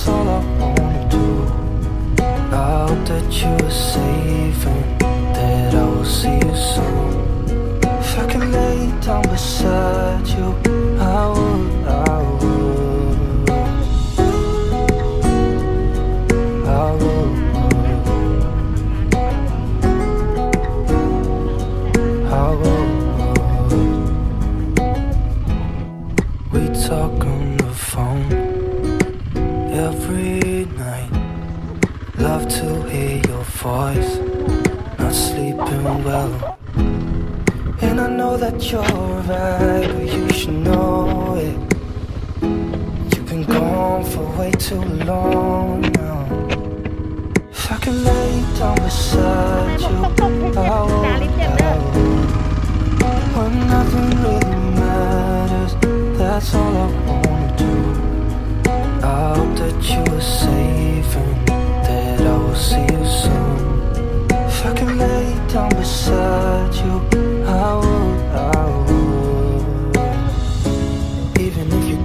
that's all I wanna do. I hope that you are safe and that I will see you soon. If I could lay down beside you, I would, I would. I would. I would. We talk on the phone Love to hear your voice. Not sleeping well. And I know that you're right, but you should know it. You've been gone for way too long now. If I could lay down beside you, I would. When nothing really matters, that's all I wanna do.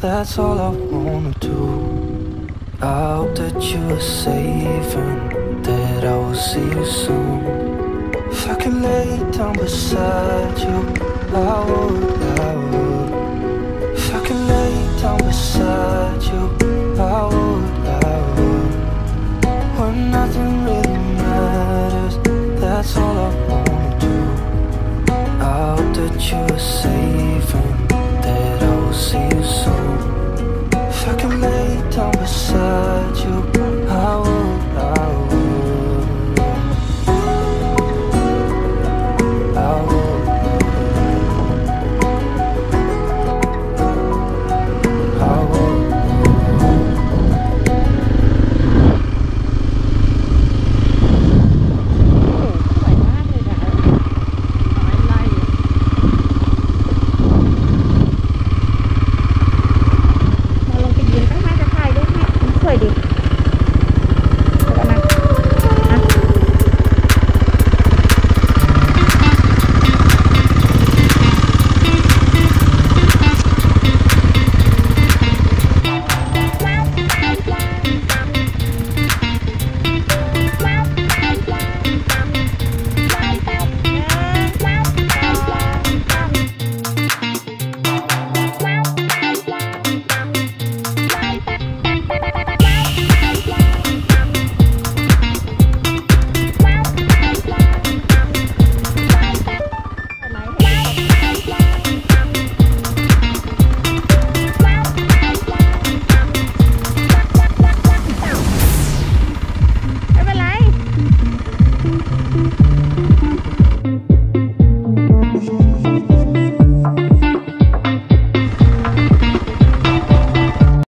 that's all I wanna do. I hope that you are safe and that I will see you soon. If I could lay down beside you, I would.